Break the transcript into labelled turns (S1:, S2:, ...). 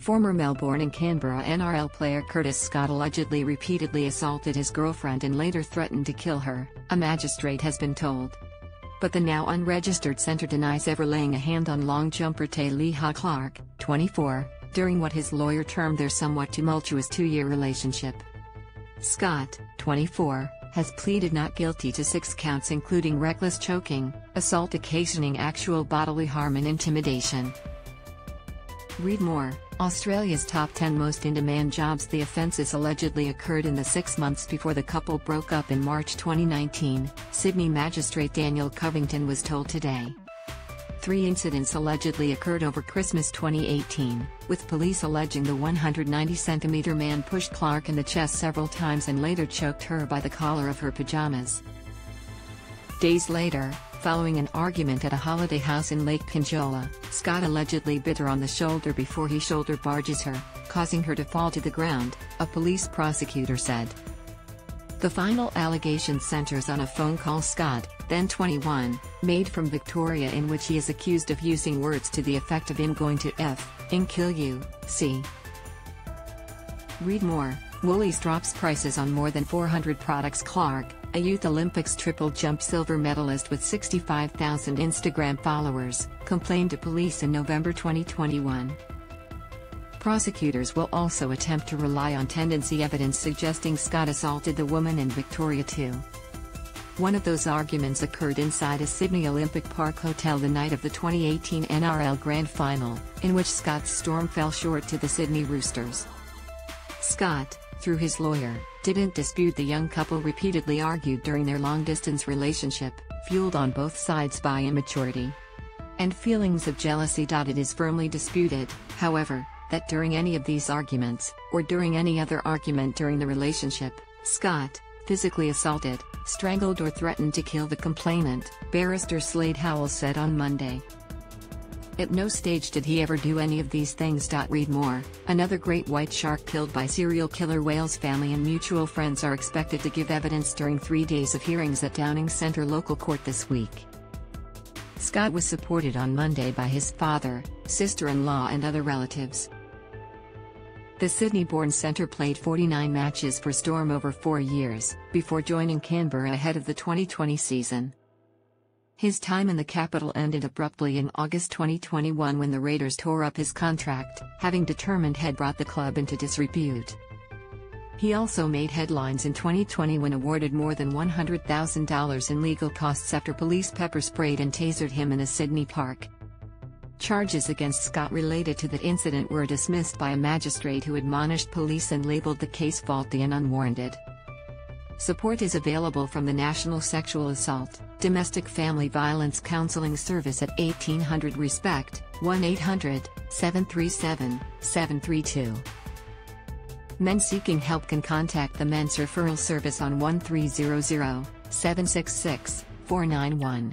S1: Former Melbourne and Canberra NRL player Curtis Scott allegedly repeatedly assaulted his girlfriend and later threatened to kill her, a magistrate has been told. But the now unregistered centre denies ever laying a hand on long jumper Tay-Leiha Clark, 24, during what his lawyer termed their somewhat tumultuous two-year relationship. Scott, 24, has pleaded not guilty to six counts including reckless choking, assault occasioning actual bodily harm and intimidation. Read more. Australia's top 10 most in-demand jobs The offences allegedly occurred in the six months before the couple broke up in March 2019, Sydney magistrate Daniel Covington was told today. Three incidents allegedly occurred over Christmas 2018, with police alleging the 190cm man pushed Clark in the chest several times and later choked her by the collar of her pajamas. Days later, following an argument at a holiday house in Lake Conjola, Scott allegedly bit her on the shoulder before he shoulder barges her, causing her to fall to the ground, a police prosecutor said. The final allegation centers on a phone call Scott, then 21, made from Victoria in which he is accused of using words to the effect of I'm going to F, in kill you, see. Read more, Woolies drops prices on more than 400 products Clark, a Youth Olympics triple jump silver medalist with 65,000 Instagram followers, complained to police in November 2021. Prosecutors will also attempt to rely on tendency evidence suggesting Scott assaulted the woman in Victoria too. One of those arguments occurred inside a Sydney Olympic Park hotel the night of the 2018 NRL Grand Final, in which Scott's storm fell short to the Sydney Roosters. Scott, through his lawyer, didn't dispute the young couple repeatedly argued during their long-distance relationship, fueled on both sides by immaturity and feelings of jealousy. It is firmly disputed, however, that during any of these arguments, or during any other argument during the relationship, Scott, physically assaulted, strangled or threatened to kill the complainant, barrister Slade Howell said on Monday. At no stage did he ever do any of these things. Read more. Another great white shark killed by serial killer whales family and mutual friends are expected to give evidence during three days of hearings at Downing Centre local court this week. Scott was supported on Monday by his father, sister-in-law and other relatives. The Sydney-born centre played 49 matches for Storm over four years, before joining Canberra ahead of the 2020 season. His time in the capital ended abruptly in August 2021 when the Raiders tore up his contract, having determined had brought the club into disrepute. He also made headlines in 2020 when awarded more than $100,000 in legal costs after police pepper sprayed and tasered him in a Sydney park. Charges against Scott related to the incident were dismissed by a magistrate who admonished police and labeled the case faulty and unwarranted. Support is available from the National Sexual Assault, Domestic Family Violence Counseling Service at 1800 Respect, 1 800 737 732. Men seeking help can contact the Men's Referral Service on 1300 766 491.